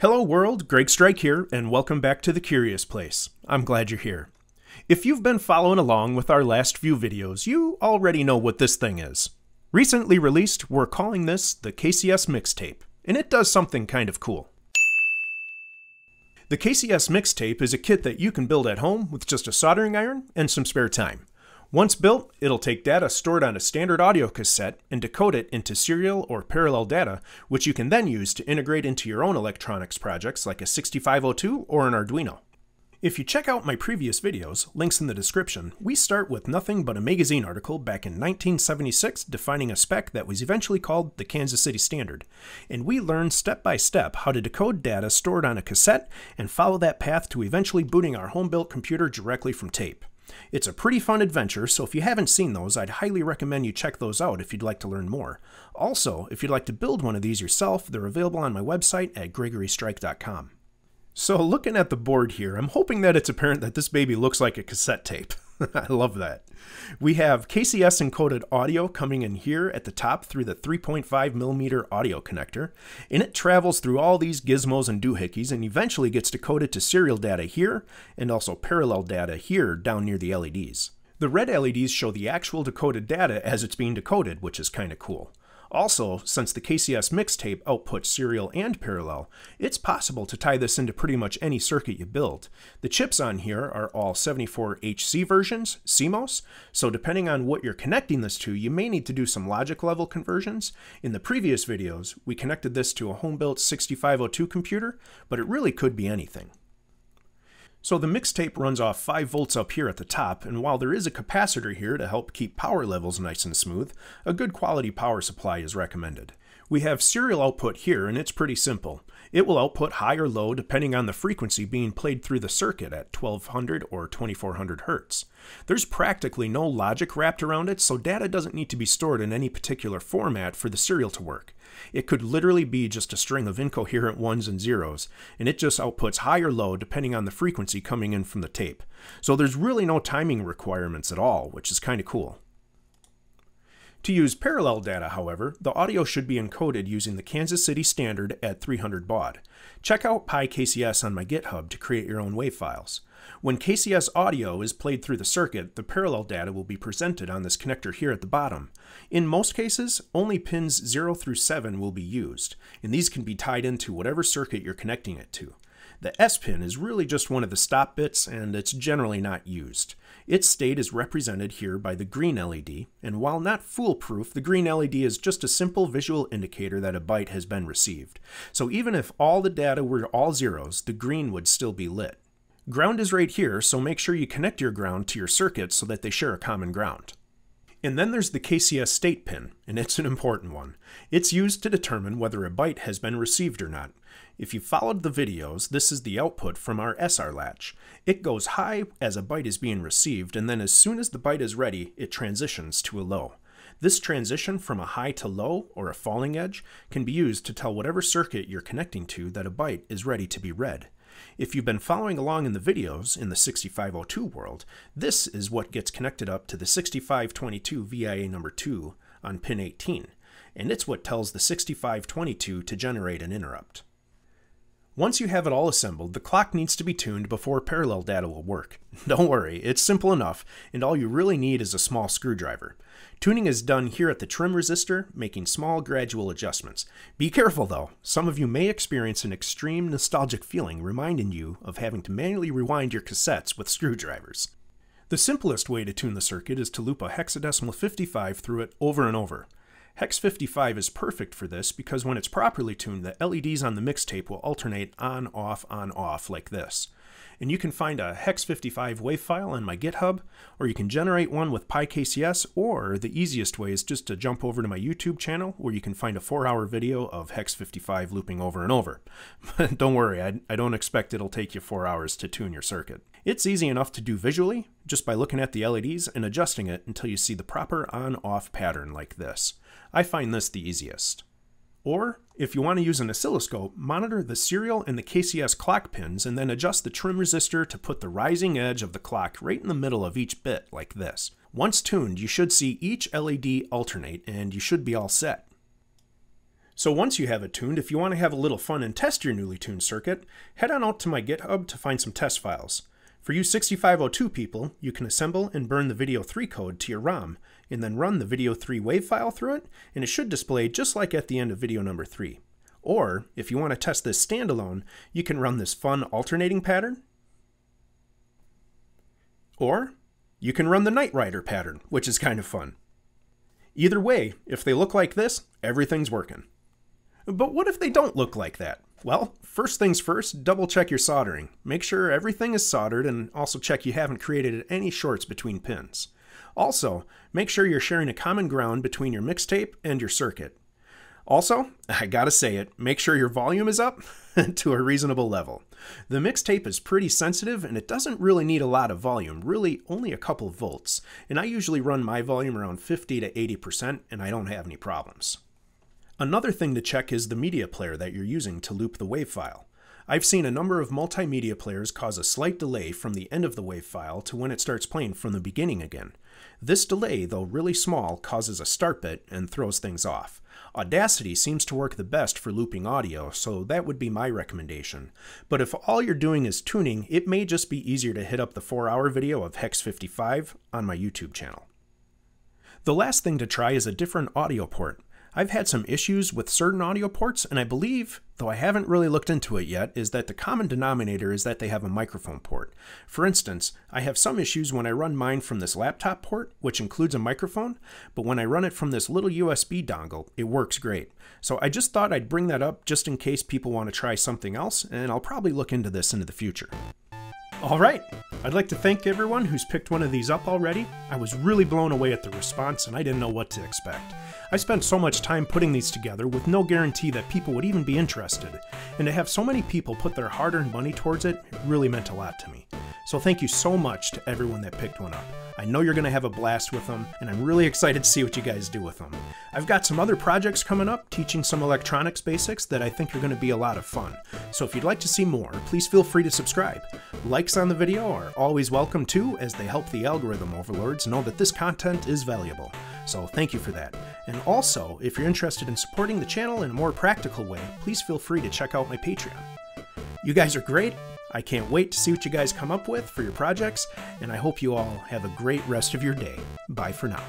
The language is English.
Hello world, Greg Strike here, and welcome back to The Curious Place. I'm glad you're here. If you've been following along with our last few videos, you already know what this thing is. Recently released, we're calling this the KCS Mixtape, and it does something kind of cool. The KCS Mixtape is a kit that you can build at home with just a soldering iron and some spare time. Once built, it'll take data stored on a standard audio cassette and decode it into serial or parallel data, which you can then use to integrate into your own electronics projects like a 6502 or an Arduino. If you check out my previous videos, links in the description, we start with nothing but a magazine article back in 1976 defining a spec that was eventually called the Kansas City Standard, and we learn step by step how to decode data stored on a cassette and follow that path to eventually booting our home-built computer directly from tape. It's a pretty fun adventure, so if you haven't seen those, I'd highly recommend you check those out if you'd like to learn more. Also, if you'd like to build one of these yourself, they're available on my website at gregorystrike.com. So looking at the board here, I'm hoping that it's apparent that this baby looks like a cassette tape. I love that. We have KCS encoded audio coming in here at the top through the 3.5 millimeter audio connector, and it travels through all these gizmos and doohickeys and eventually gets decoded to serial data here and also parallel data here down near the LEDs. The red LEDs show the actual decoded data as it's being decoded, which is kind of cool. Also, since the KCS mixtape outputs serial and parallel, it's possible to tie this into pretty much any circuit you build. The chips on here are all 74HC versions, CMOS, so depending on what you're connecting this to, you may need to do some logic level conversions. In the previous videos, we connected this to a home-built 6502 computer, but it really could be anything. So the mixtape runs off 5 volts up here at the top, and while there is a capacitor here to help keep power levels nice and smooth, a good quality power supply is recommended. We have serial output here, and it's pretty simple. It will output high or low depending on the frequency being played through the circuit at 1200 or 2400 Hz. There's practically no logic wrapped around it, so data doesn't need to be stored in any particular format for the serial to work. It could literally be just a string of incoherent ones and zeros, and it just outputs high or low depending on the frequency coming in from the tape. So there's really no timing requirements at all, which is kind of cool. To use parallel data, however, the audio should be encoded using the Kansas City standard at 300 baud. Check out PyKCS on my GitHub to create your own WAV files. When KCS audio is played through the circuit, the parallel data will be presented on this connector here at the bottom. In most cases, only pins 0 through 7 will be used, and these can be tied into whatever circuit you're connecting it to. The S pin is really just one of the stop bits and it's generally not used. Its state is represented here by the green LED, and while not foolproof, the green LED is just a simple visual indicator that a byte has been received. So even if all the data were all zeros, the green would still be lit. Ground is right here, so make sure you connect your ground to your circuit so that they share a common ground. And then there's the KCS state pin, and it's an important one. It's used to determine whether a byte has been received or not. If you followed the videos, this is the output from our SR latch. It goes high as a byte is being received, and then as soon as the byte is ready, it transitions to a low. This transition from a high to low, or a falling edge, can be used to tell whatever circuit you're connecting to that a byte is ready to be read. If you've been following along in the videos in the 6502 world, this is what gets connected up to the 6522 VIA number 2 on pin 18, and it's what tells the 6522 to generate an interrupt. Once you have it all assembled, the clock needs to be tuned before parallel data will work. Don't worry, it's simple enough, and all you really need is a small screwdriver. Tuning is done here at the trim resistor, making small gradual adjustments. Be careful though, some of you may experience an extreme nostalgic feeling reminding you of having to manually rewind your cassettes with screwdrivers. The simplest way to tune the circuit is to loop a hexadecimal 55 through it over and over. Hex 55 is perfect for this because when it's properly tuned, the LEDs on the mixtape will alternate on, off, on, off like this and you can find a Hex55 WAV file on my GitHub, or you can generate one with PyKCS, or the easiest way is just to jump over to my YouTube channel where you can find a four hour video of Hex55 looping over and over. But don't worry, I, I don't expect it'll take you four hours to tune your circuit. It's easy enough to do visually, just by looking at the LEDs and adjusting it until you see the proper on-off pattern like this. I find this the easiest. Or, if you want to use an oscilloscope, monitor the serial and the KCS clock pins and then adjust the trim resistor to put the rising edge of the clock right in the middle of each bit, like this. Once tuned, you should see each LED alternate and you should be all set. So once you have it tuned, if you want to have a little fun and test your newly tuned circuit, head on out to my GitHub to find some test files. For you 6502 people, you can assemble and burn the Video 3 code to your ROM, and then run the Video 3 WAV file through it, and it should display just like at the end of video number 3. Or, if you want to test this standalone, you can run this fun alternating pattern. Or, you can run the Knight Rider pattern, which is kind of fun. Either way, if they look like this, everything's working. But what if they don't look like that? Well, first things first, double check your soldering. Make sure everything is soldered and also check you haven't created any shorts between pins. Also, make sure you're sharing a common ground between your mixtape and your circuit. Also, I gotta say it, make sure your volume is up to a reasonable level. The mixtape is pretty sensitive and it doesn't really need a lot of volume, really only a couple volts, and I usually run my volume around 50 to 80% and I don't have any problems. Another thing to check is the media player that you're using to loop the WAV file. I've seen a number of multimedia players cause a slight delay from the end of the WAV file to when it starts playing from the beginning again. This delay, though really small, causes a start bit and throws things off. Audacity seems to work the best for looping audio, so that would be my recommendation. But if all you're doing is tuning, it may just be easier to hit up the 4 hour video of Hex 55 on my YouTube channel. The last thing to try is a different audio port. I've had some issues with certain audio ports, and I believe, though I haven't really looked into it yet, is that the common denominator is that they have a microphone port. For instance, I have some issues when I run mine from this laptop port, which includes a microphone, but when I run it from this little USB dongle, it works great. So I just thought I'd bring that up just in case people want to try something else, and I'll probably look into this into the future. All right, I'd like to thank everyone who's picked one of these up already. I was really blown away at the response and I didn't know what to expect. I spent so much time putting these together with no guarantee that people would even be interested, and to have so many people put their hard earned money towards it, it really meant a lot to me. So thank you so much to everyone that picked one up. I know you're going to have a blast with them, and I'm really excited to see what you guys do with them. I've got some other projects coming up teaching some electronics basics that I think are going to be a lot of fun. So if you'd like to see more, please feel free to subscribe. Likes on the video are always welcome too, as they help the algorithm overlords know that this content is valuable. So thank you for that. And also, if you're interested in supporting the channel in a more practical way, please feel free to check out my Patreon. You guys are great, I can't wait to see what you guys come up with for your projects, and I hope you all have a great rest of your day. Bye for now.